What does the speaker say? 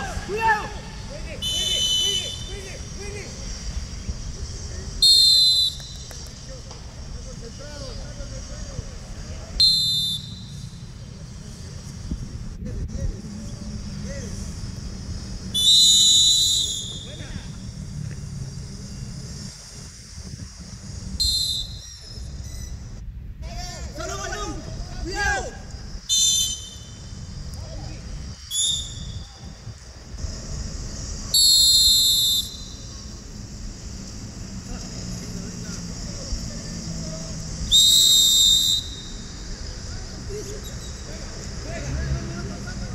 cuidado, cuidado. Pega, pega.